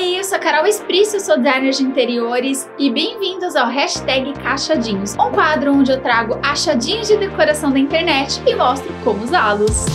Oi, eu sou a Carol Esprício, sou designer de interiores e bem-vindos ao Hashtag Cachadinhos, um quadro onde eu trago achadinhos de decoração da internet e mostro como usá-los.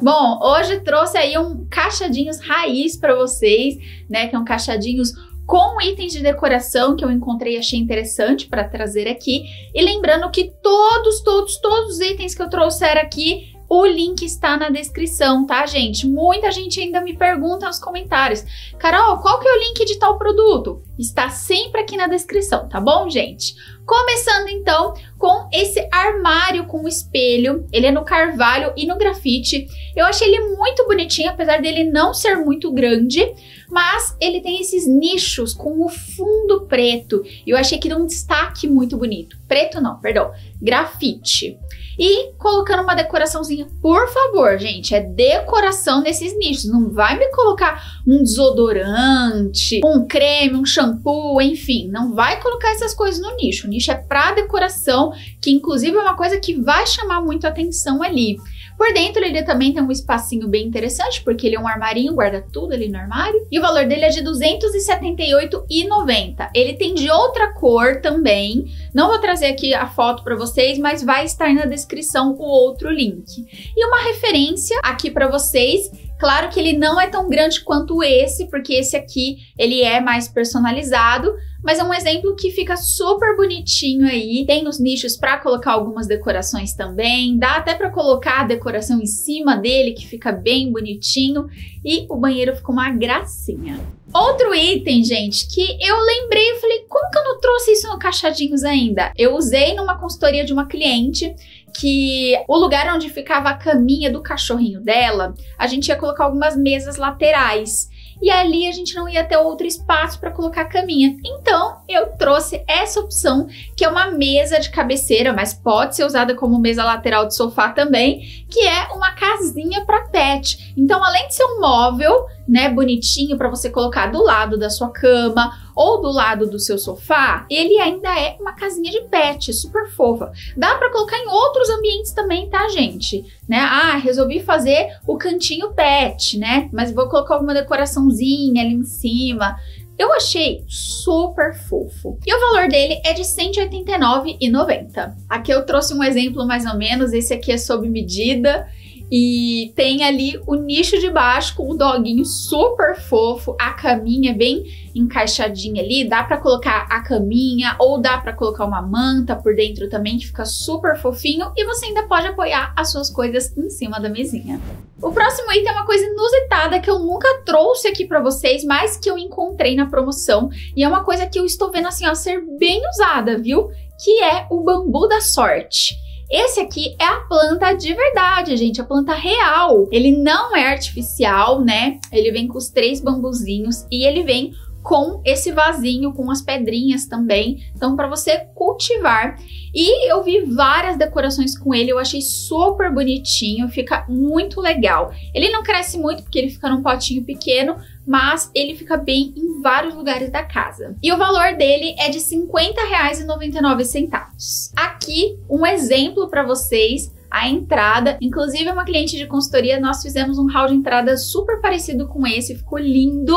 Bom, hoje trouxe aí um cachadinhos raiz para vocês, né, que é um cachadinhos com itens de decoração que eu encontrei e achei interessante para trazer aqui. E lembrando que todos, todos, todos os itens que eu trouxer aqui o link está na descrição, tá, gente? Muita gente ainda me pergunta nos comentários: Carol, qual que é o link de tal produto? Está sempre aqui na descrição, tá bom, gente? Começando então com esse armário com espelho. Ele é no carvalho e no grafite. Eu achei ele muito bonitinho, apesar dele não ser muito grande, mas ele tem esses nichos com o fundo preto. E eu achei que dá um destaque muito bonito. Preto não, perdão, grafite. E colocando uma decoraçãozinha, por favor, gente, é decoração nesses nichos. Não vai me colocar um desodorante, um creme, um shampoo, enfim, não vai colocar essas coisas no nicho. O nicho é para decoração, que inclusive é uma coisa que vai chamar muito atenção ali. Por dentro ele também tem um espacinho bem interessante, porque ele é um armarinho, guarda tudo ali no armário. E o valor dele é de R$ 278,90. Ele tem de outra cor também. Não vou trazer aqui a foto para vocês, mas vai estar na descrição o outro link. E uma referência aqui para vocês Claro que ele não é tão grande quanto esse, porque esse aqui ele é mais personalizado, mas é um exemplo que fica super bonitinho aí. Tem os nichos para colocar algumas decorações também, dá até para colocar a decoração em cima dele, que fica bem bonitinho, e o banheiro ficou uma gracinha. Outro item, gente, que eu lembrei, eu falei, como que eu não trouxe isso no Caixadinhos ainda? Eu usei numa consultoria de uma cliente que o lugar onde ficava a caminha do cachorrinho dela, a gente ia colocar algumas mesas laterais e ali a gente não ia ter outro espaço para colocar a caminha. Então, eu trouxe essa opção, que é uma mesa de cabeceira, mas pode ser usada como mesa lateral de sofá também, que é uma casinha para pet. Então, além de ser um móvel, né, bonitinho para você colocar do lado da sua cama ou do lado do seu sofá, ele ainda é uma casinha de pet, super fofa. Dá para colocar em outros ambientes também, tá, gente? Né? Ah, resolvi fazer o cantinho pet, né? Mas vou colocar alguma decoraçãozinha ali em cima. Eu achei super fofo. E o valor dele é de R$ 189,90. Aqui eu trouxe um exemplo mais ou menos, esse aqui é sob medida. E tem ali o nicho de baixo com o doguinho super fofo, a caminha bem encaixadinha ali, dá para colocar a caminha ou dá para colocar uma manta por dentro também que fica super fofinho e você ainda pode apoiar as suas coisas em cima da mesinha. O próximo item é uma coisa inusitada que eu nunca trouxe aqui para vocês, mas que eu encontrei na promoção e é uma coisa que eu estou vendo assim ó ser bem usada, viu? Que é o bambu da sorte. Esse aqui é a planta de verdade, gente, a planta real. Ele não é artificial, né? Ele vem com os três bambuzinhos e ele vem com esse vasinho, com as pedrinhas também. Então, para você cultivar. E eu vi várias decorações com ele, eu achei super bonitinho, fica muito legal. Ele não cresce muito porque ele fica num potinho pequeno, mas ele fica bem em vários lugares da casa. E o valor dele é de R$ 50,99. Aqui um exemplo para vocês a entrada. Inclusive, uma cliente de consultoria, nós fizemos um hall de entrada super parecido com esse, ficou lindo.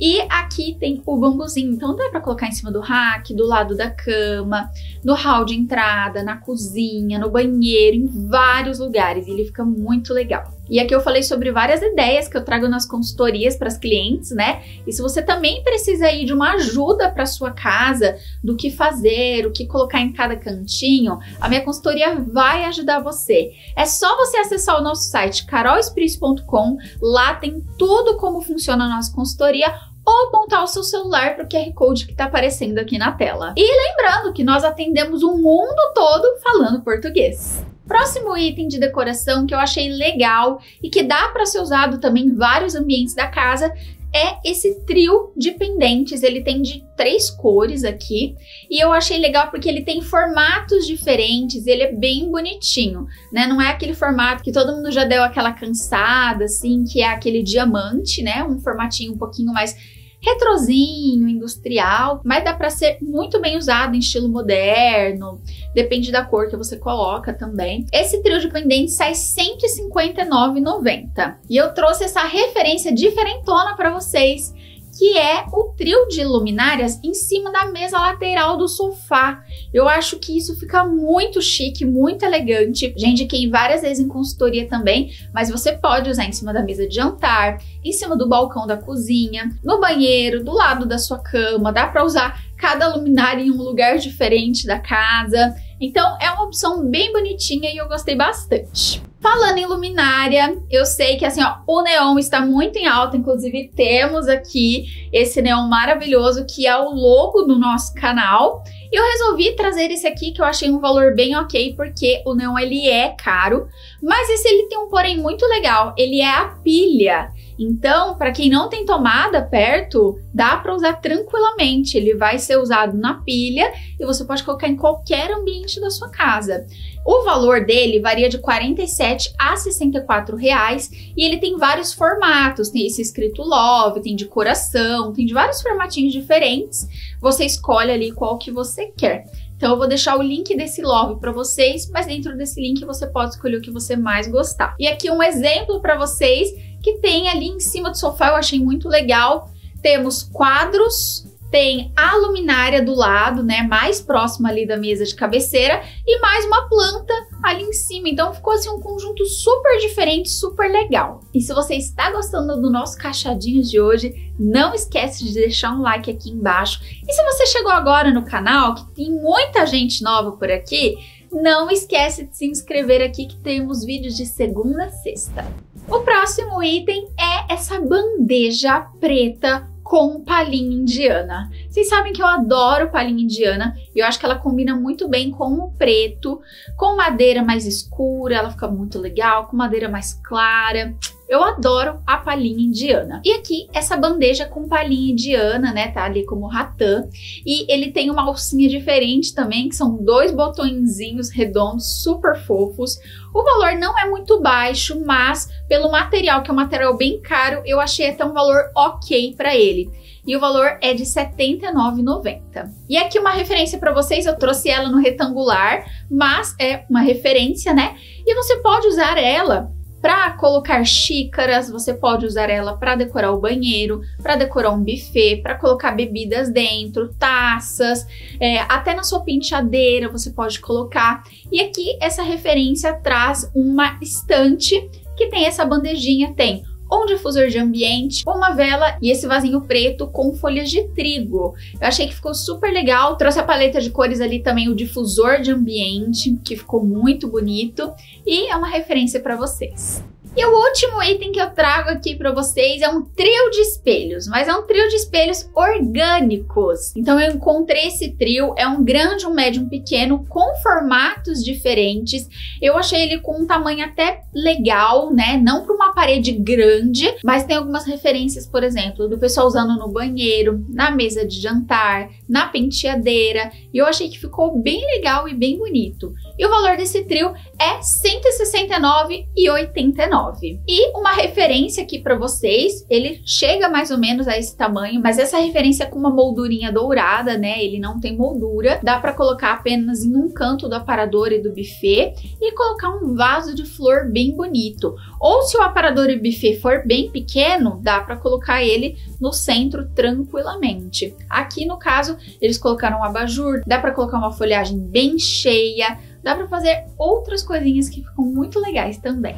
E aqui tem o bambuzinho, então dá para colocar em cima do rack, do lado da cama, no hall de entrada, na cozinha, no banheiro, em vários lugares. Ele fica muito legal. E aqui eu falei sobre várias ideias que eu trago nas consultorias para as clientes, né? E se você também precisa aí de uma ajuda para sua casa, do que fazer, o que colocar em cada cantinho, a minha consultoria vai ajudar você. É só você acessar o nosso site carolespris.com, lá tem tudo como funciona a nossa consultoria ou apontar o seu celular para o QR Code que está aparecendo aqui na tela. E lembrando que nós atendemos o mundo todo falando português. Próximo item de decoração que eu achei legal e que dá para ser usado também em vários ambientes da casa é esse trio de pendentes. Ele tem de três cores aqui e eu achei legal porque ele tem formatos diferentes. Ele é bem bonitinho, né? Não é aquele formato que todo mundo já deu aquela cansada, assim, que é aquele diamante, né? Um formatinho um pouquinho mais retrozinho, industrial, mas dá para ser muito bem usado em estilo moderno, depende da cor que você coloca também. Esse trio de pendentes sai R$ 159,90. E eu trouxe essa referência diferentona para vocês que é o trio de luminárias em cima da mesa lateral do sofá. Eu acho que isso fica muito chique, muito elegante. Já indiquei várias vezes em consultoria também, mas você pode usar em cima da mesa de jantar, em cima do balcão da cozinha, no banheiro, do lado da sua cama. Dá para usar cada luminária em um lugar diferente da casa. Então é uma opção bem bonitinha e eu gostei bastante. Falando em luminária, eu sei que assim, ó, o neon está muito em alta, inclusive temos aqui esse neon maravilhoso que é o logo do nosso canal. E eu resolvi trazer esse aqui que eu achei um valor bem ok, porque o neon ele é caro, mas esse ele tem um porém muito legal, ele é a pilha. Então, para quem não tem tomada perto, dá para usar tranquilamente. Ele vai ser usado na pilha e você pode colocar em qualquer ambiente da sua casa. O valor dele varia de 47 a 64 reais e ele tem vários formatos. Tem esse escrito love, tem de coração, tem de vários formatinhos diferentes. Você escolhe ali qual que você quer. Então eu vou deixar o link desse love para vocês, mas dentro desse link você pode escolher o que você mais gostar. E aqui um exemplo para vocês que tem ali em cima do sofá, eu achei muito legal. Temos quadros, tem a luminária do lado, né, mais próxima ali da mesa de cabeceira e mais uma planta ali em cima. Então ficou assim um conjunto super diferente, super legal. E se você está gostando do nosso caixadinhos de hoje, não esquece de deixar um like aqui embaixo. E se você chegou agora no canal, que tem muita gente nova por aqui, não esquece de se inscrever aqui que temos vídeos de segunda a sexta. O próximo item é essa bandeja preta com palhinha indiana. Vocês sabem que eu adoro palhinha indiana e eu acho que ela combina muito bem com o preto, com madeira mais escura, ela fica muito legal, com madeira mais clara. Eu adoro a palhinha indiana. E aqui, essa bandeja com palhinha indiana, né? Tá ali como ratã. E ele tem uma alcinha diferente também, que são dois botõezinhos redondos, super fofos. O valor não é muito baixo, mas pelo material, que é um material bem caro, eu achei até um valor ok para ele e o valor é de R$ 79,90. E aqui uma referência para vocês, eu trouxe ela no retangular, mas é uma referência, né? E você pode usar ela para colocar xícaras, você pode usar ela para decorar o banheiro, para decorar um buffet, para colocar bebidas dentro, taças, é, até na sua penteadeira você pode colocar. E aqui essa referência traz uma estante que tem essa bandejinha, tem um difusor de ambiente, uma vela e esse vasinho preto com folhas de trigo. Eu achei que ficou super legal. Trouxe a paleta de cores ali também, o difusor de ambiente, que ficou muito bonito e é uma referência para vocês. E o último item que eu trago aqui para vocês é um trio de espelhos, mas é um trio de espelhos orgânicos. Então eu encontrei esse trio, é um grande, um médio, um pequeno, com formatos diferentes. Eu achei ele com um tamanho até legal, né? Não para uma parede grande, mas tem algumas referências, por exemplo, do pessoal usando no banheiro, na mesa de jantar, na penteadeira. E eu achei que ficou bem legal e bem bonito. E o valor desse trio é R$ 169,89. E uma referência aqui para vocês, ele chega mais ou menos a esse tamanho, mas essa referência é com uma moldurinha dourada, né? Ele não tem moldura, dá para colocar apenas em um canto do aparador e do buffet e colocar um vaso de flor bem bonito. Ou se o aparador e buffet for bem pequeno, dá para colocar ele no centro tranquilamente. Aqui no caso, eles colocaram um abajur, dá para colocar uma folhagem bem cheia, dá para fazer outras coisinhas que ficam muito legais também.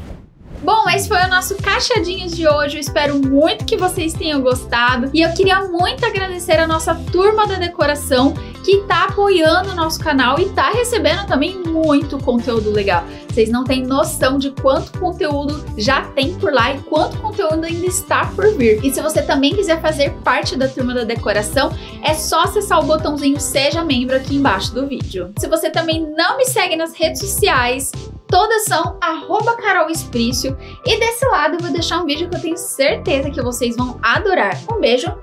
Bom, esse foi o nosso Caixadinhos de hoje. Eu espero muito que vocês tenham gostado. E eu queria muito agradecer a nossa turma da decoração que está apoiando o nosso canal e está recebendo também muito conteúdo legal. Vocês não têm noção de quanto conteúdo já tem por lá e quanto conteúdo ainda está por vir. E se você também quiser fazer parte da turma da decoração, é só acessar o botãozinho Seja Membro aqui embaixo do vídeo. Se você também não me segue nas redes sociais, Todas são arroba Carol Esprício. E desse lado eu vou deixar um vídeo que eu tenho certeza que vocês vão adorar. Um beijo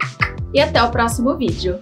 e até o próximo vídeo.